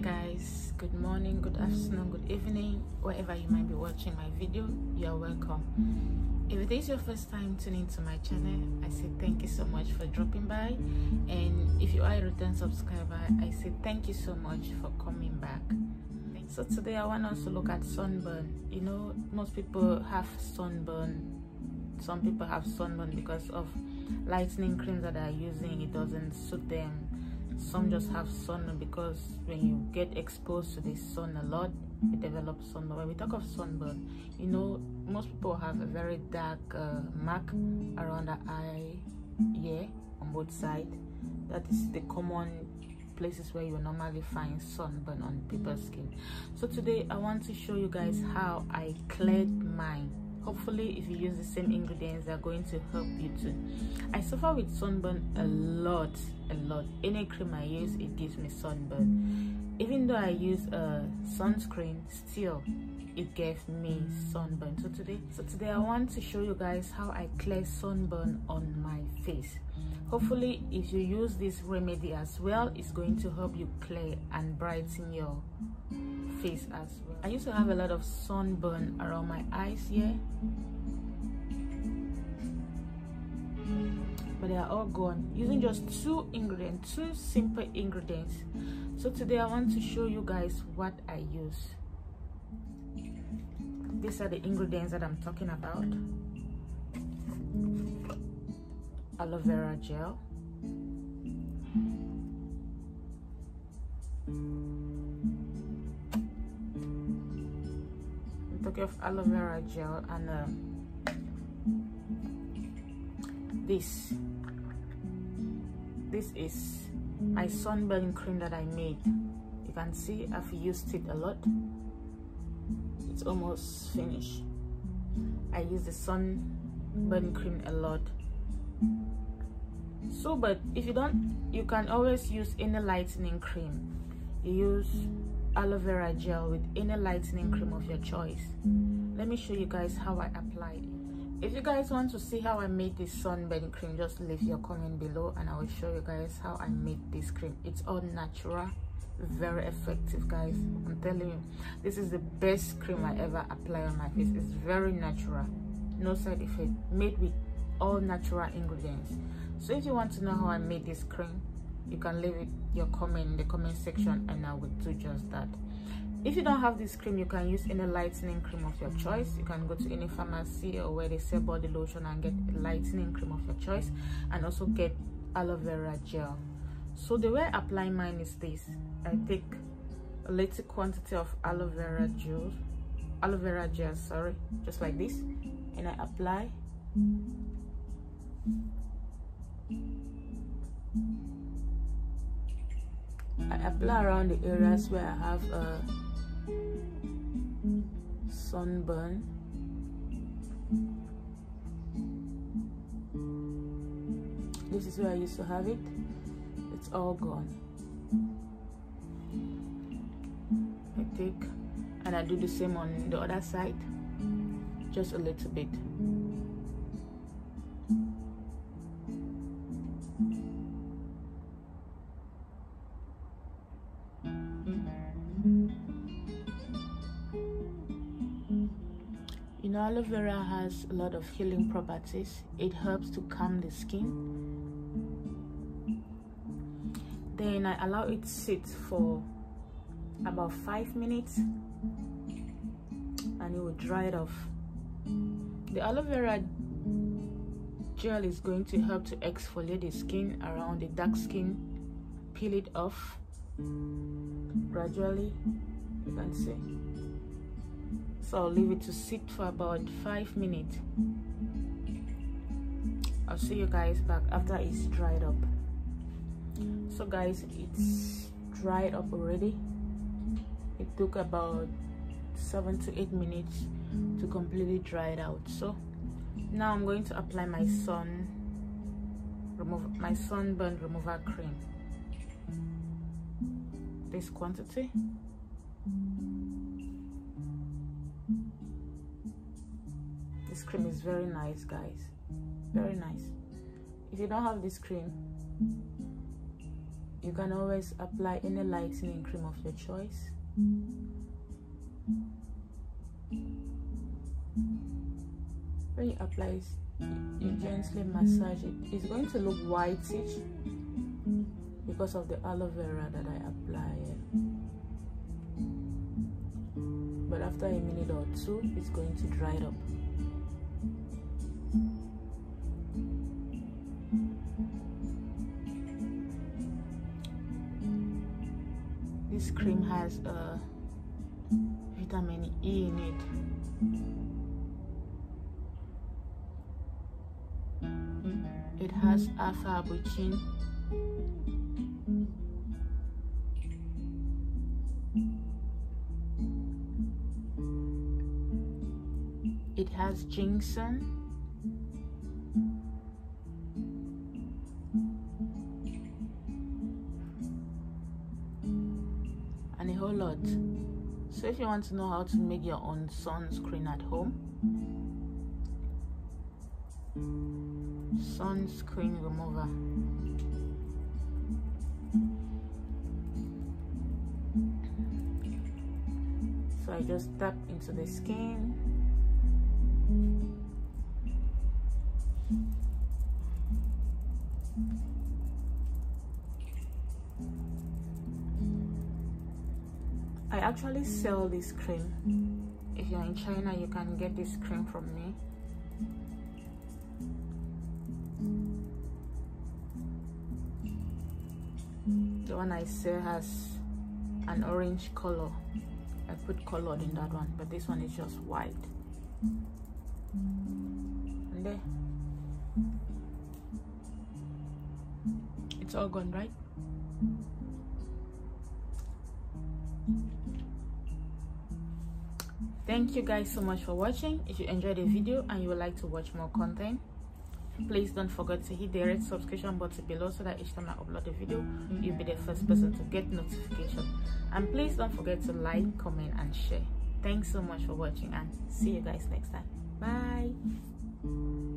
guys good morning good afternoon good evening wherever you might be watching my video you're welcome. If it is your first time tuning to my channel i say thank you so much for dropping by. And if you are a return subscriber i say thank you so much for coming back. So today i want us to look at sunburn. You know most people have sunburn. Some people have sunburn because of lightening creams that they're using. It doesn't suit them some just have sun because when you get exposed to the sun a lot you develop sunburn when we talk of sunburn you know most people have a very dark uh, mark around the eye yeah on both sides that is the common places where you normally find sunburn on people's skin. So today i want to show you guys how i cleared mine hopefully if you use the same ingredients they're going to help you too. I suffer with sunburn a lot a lot. Any cream i use it gives me sunburn. Even though i use a sunscreen still it gave me sunburn. So today so today i want to show you guys how i clear sunburn on my face. Hopefully if you use this remedy as well it's going to help you clear and brighten your face as well. I used to have a lot of sunburn around my eyes here but they are all gone. Using just two ingredients two simple ingredients. So today i want to show you guys what i use. These are the ingredients that i'm talking about. Aloe vera gel talking of aloe vera gel and um, this. This is my sunburn cream that I made. You can see I've used it a lot. It's almost finished. I use the sunburn cream a lot. So but if you don't you can always use any lightening cream. You use aloe vera gel with any lightening cream of your choice. Let me show you guys how i applied if you guys want to see how i made this sunburn cream just leave your comment below and i will show you guys how i made this cream. It's all natural very effective guys. I'm telling you this is the best cream i ever apply on my face. It's very natural no side effect made with all natural ingredients. So if you want to know how i made this cream you can leave it your comment in the comment section and i will do just that. If you don't have this cream you can use any lightening cream of your choice. You can go to any pharmacy or where they sell body lotion and get a lightening cream of your choice and also get aloe vera gel. So the way i apply mine is this. I take a little quantity of aloe vera gel aloe vera gel sorry just like this and i apply I apply around the areas where I have a sunburn. This is where I used to have it. It's all gone. I take and I do the same on the other side just a little bit You know, aloe vera has a lot of healing properties. It helps to calm the skin. Then I allow it to sit for about five minutes and it will dry it off. The aloe vera gel is going to help to exfoliate the skin around the dark skin, peel it off gradually, you can see so I'll leave it to sit for about five minutes. I'll see you guys back after it's dried up. So guys it's dried up already. It took about seven to eight minutes to completely dry it out. So now I'm going to apply my sun remove my sunburn remover cream. This quantity this cream is very nice guys. Very nice. If you don't have this cream you can always apply any lightening cream of your choice. When you apply it you gently massage it. It's going to look whitish because of the aloe vera that I apply but after a minute or two it's going to dry up this cream has vitamin E in it. It has alpha arbutin it has ginseng and a whole lot. So if you want to know how to make your own sunscreen at home sunscreen remover. So I just tap into the skin actually sell this cream. If you're in China, you can get this cream from me. The one I sell has an orange color. I put colored in that one, but this one is just white. And there. It's all gone, right? Thank you guys so much for watching. If you enjoyed the video and you would like to watch more content please don't forget to hit the red subscription button below so that each time i upload a video you'll be the first person to get notification. And please don't forget to like comment and share. Thanks so much for watching and see you guys next time. Bye